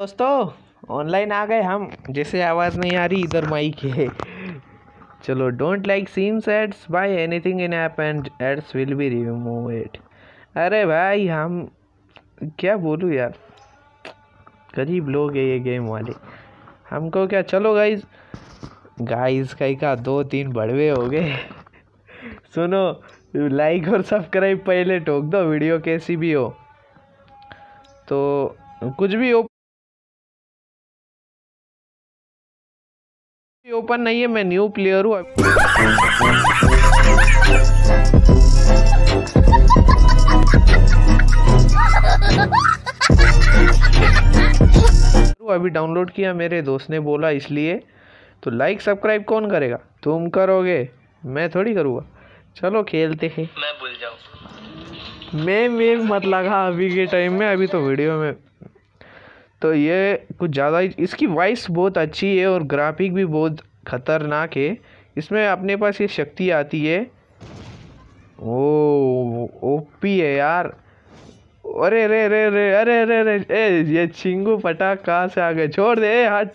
दोस्तों ऑनलाइन आ गए हम। जैसे आवाज़ नहीं आ रही, इधर माइक है। चलो don't like seems ads by anything in app and ads will be remove it अरे भाई, हम क्या बोलूँ यार? गरीब लोग है ये गेम वाले। हमको क्या, चलो गाइज़ गाइज़ कहीं का दो तीन बड़वे हो गए। सुनो लाइक और सब्सक्राइब पहले ठोक दो वीडियो कैसी भी हो। तो कुछ भी हो ओपन नहीं है, मैं न्यू प्लेयर हूँ। अभी डाउनलोड किया, मेरे दोस्त ने बोला, इसलिए तो लाइक सब्सक्राइब कौन करेगा? तुम करोगे मैं थोड़ी करूँगा। चलो खेलते हैं। मैं भूल जाऊँ। मैं मैं मत लगा अभी के टाइम में अभी तो वीडियो में। तो ये कुछ ज़्यादा ही इसकी वॉइस बहुत अच्छी है और ग्राफिक भी बहुत ख़तरनाक है। इसमें अपने पास ये शक्ति आती है। ओ ओपी है यार। अरे रे रे रे अरे रे रे ए ये चिंगू पटाख कहाँ से आ गए? छोड़ दे हट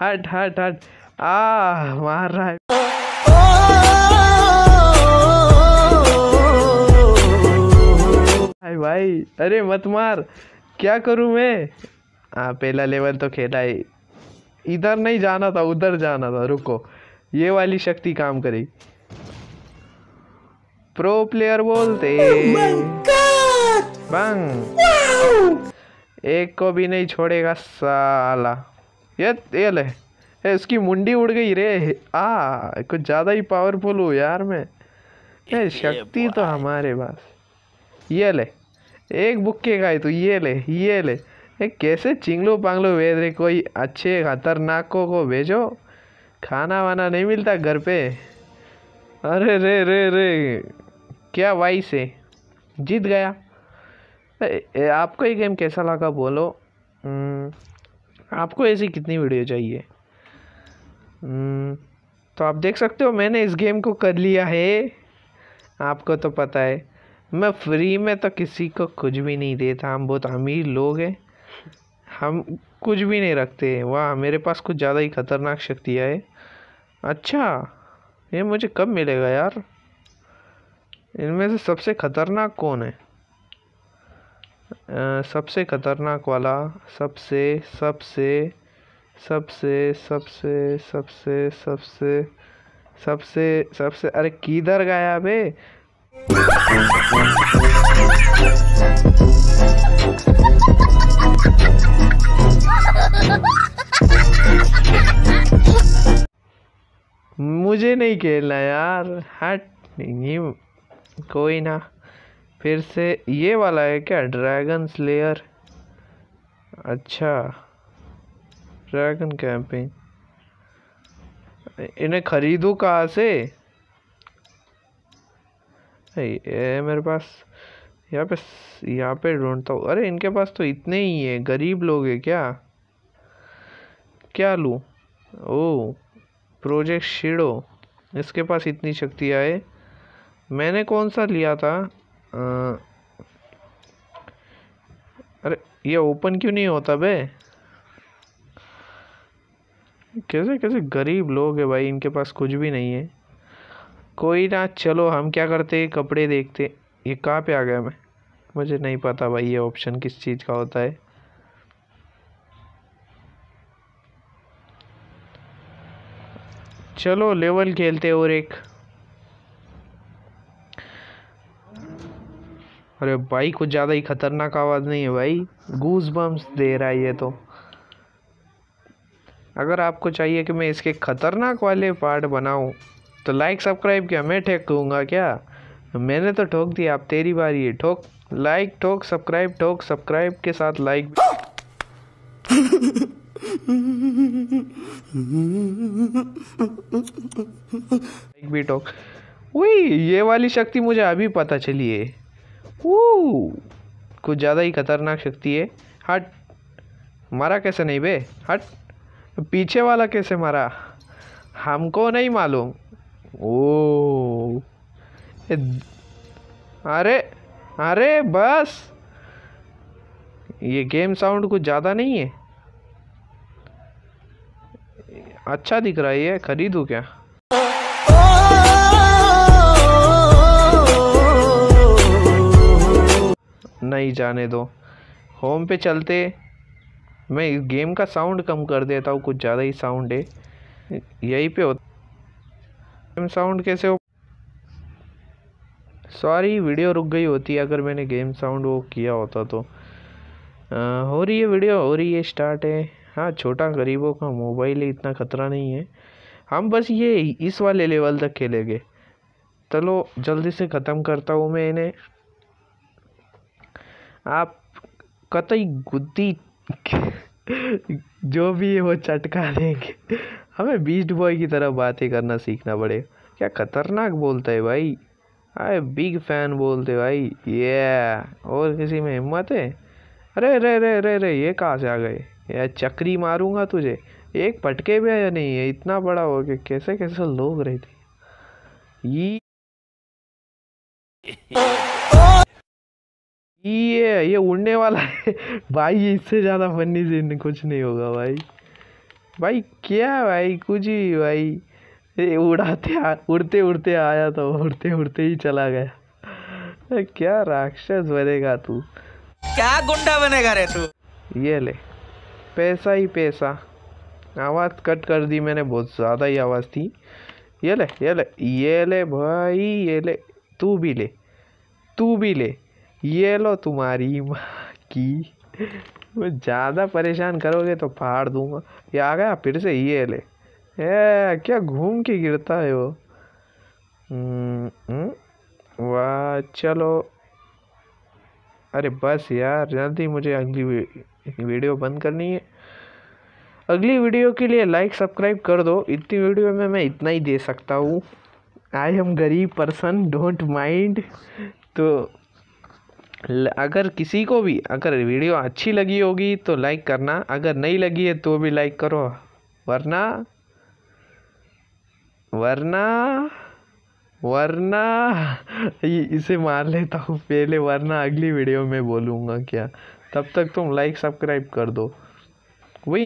हट हट हट। आ मार रहा है। भाई भाई अरे मत मार। क्या करूँ मैं? हाँ पहला लेवल तो खेला है। इधर नहीं जाना था उधर जाना था रुको। ये वाली शक्ति काम करेगी प्रो प्लेयर बोलते। बंग। एक को भी नहीं छोड़ेगा साला। ये ये ले। ए, इसकी मुंडी उड़ गई रे। आ कुछ ज़्यादा ही पावरफुल हूँ यार मैं। ए, शक्ति तो हमारे पास। ये ले एक बुक्के का है तो ये ले ये ले। ये कैसे चिंगलो पांगलो भेज रहे कोई अच्छे खतरनाकों को भेजो। खाना वाना नहीं मिलता घर पे। अरे रे रे रे क्या वाई से? जीत गया। ए, ए, आपको ये गेम कैसा लगा बोलो। हम्म, आपको ऐसी कितनी वीडियो चाहिए? तो आप देख सकते हो मैंने इस गेम को कर लिया है। आपको तो पता है मैं फ्री में तो किसी को कुछ भी नहीं देता। हम बहुत अमीर लोग हैं। हम कुछ भी नहीं रखते। वाह मेरे पास कुछ ज़्यादा ही खतरनाक शक्तियाँ है। अच्छा ये मुझे कब मिलेगा यार? इनमें से सबसे खतरनाक कौन है? अ, सबसे खतरनाक वाला सबसे सबसे सबसे सबसे सबसे सबसे सबसे सबसे, अरे किधर गया बे? मुझे नहीं खेलना यार, हट ये कोई ना। फिर से ये वाला है क्या ड्रैगन स्लेयर अच्छा। Dragon camping. इन्हें खरीदूँ कहाँ से? ये मेरे पास यहाँ पे यहाँ पे ढूंढता हूँ। अरे इनके पास तो इतने ही है। गरीब लोग हैं क्या? क्या लूँ? ओ प्रोजेक्ट शिडो। इसके पास इतनी शक्तियाँ है मैंने कौन सा लिया था? अ, अरे ये ओपन क्यों नहीं होता बे? कैसे कैसे गरीब लोग है भाई, इनके पास कुछ भी नहीं है। कोई ना, चलो हम क्या करते कपड़े देखते ये कहाँ पे आ गया मैं? मुझे नहीं पता भाई, ये ऑप्शन किस चीज़ का होता है। चलो लेवल खेलते और एक। अरे भाई, कुछ ज़्यादा ही खतरनाक आवाज़ नहीं है भाई। गूज बम्स दे रहा है ये तो। अगर आपको चाहिए कि मैं इसके खतरनाक वाले पार्ट बनाऊँ तो लाइक सब्सक्राइब क्या, मैं ठोकूँगा क्या? मैंने तो ठोक दिया, आप तेरी बारी है, ठोक। लाइक ठोक सब्सक्राइब ठोक सब्सक्राइब के साथ लाइक लाइक भी ठोक। वही ये वाली शक्ति मुझे अभी पता चली है। वो कुछ ज़्यादा ही खतरनाक शक्ति है। हट। मारा कैसे नहीं बे? हट। पीछे वाला कैसे मारा? हमको नहीं मालूम। ओ। अरे अरे, बस। ये गेम साउंड कुछ ज़्यादा नहीं है। अच्छा दिख रहा है ये, खरीदूँ क्या? नहीं जाने दो। होम पे चलते। मैं गेम का साउंड कम कर देता हूँ कुछ ज़्यादा ही साउंड है। यहीं पे होता गेम साउंड कैसे हो? सॉरी वीडियो रुक गई होती अगर मैंने गेम साउंड वो किया होता तो। आ, हो रही है वीडियो हो रही है स्टार्ट है। हाँ छोटा गरीबों का मोबाइल इतना खतरा नहीं है। हम बस ये इस वाले लेवल तक खेलेंगे। चलो जल्दी से ख़त्म करता हूँ मैं इन्हें। आप कतई गुद्दी जो भी है वो चटका देंगे। हमें बीस्ट बॉय की तरह बातें करना सीखना पड़े। क्या खतरनाक बोलता है भाई? आए बिग फ़ैन बोलते भाई। ये और किसी में हिम्मत है? अरे अरे अरे अरे रे ये कहाँ से आ गए? यार चक्री मारूँगा तुझे। एक पटके भी या नहीं है। इतना बड़ा हो गया। कैसे कैसे लोग रहते ये ये ये उड़ने वाला है। भाई इससे ज़्यादा फनी सीन कुछ नहीं होगा भाई। भाई क्या भाई? कुछ ही भाई। ये उड़ाते उड़ते उड़ते आया तो उड़ते उड़ते ही चला गया। क्या राक्षस बनेगा तू? क्या गुंडा बनेगा रे तू? ये ले। पैसा ही पैसा। आवाज़ कट कर दी मैंने बहुत ज़्यादा ही आवाज़ थी। ये ले ये ले ये ले भाई ये ले। तू भी ले तू भी ले। ये लो तुम्हारी माँ की। ज़्यादा परेशान करोगे तो फाड़ दूँगा। ये आ गया फिर से ये ले। ए क्या घूम के गिरता है वो? हम्म, हम्म, वाह चलो। अरे बस यार जल्दी मुझे अगली वीडियो बंद करनी है। अगली वीडियो के लिए लाइक सब्सक्राइब कर दो। इतनी वीडियो में मैं इतना ही दे सकता हूँ। आई एम गरीब पर्सन डोंट माइंड तो अगर किसी को भी अगर वीडियो अच्छी लगी होगी तो लाइक करना, अगर नहीं लगी है तो भी लाइक करो। वरना वरना वरना इसे मार लेता हूँ। पहले वरना अगली वीडियो में बोलूँगा क्या। तब तक तुम लाइक, सब्सक्राइब कर दो। वही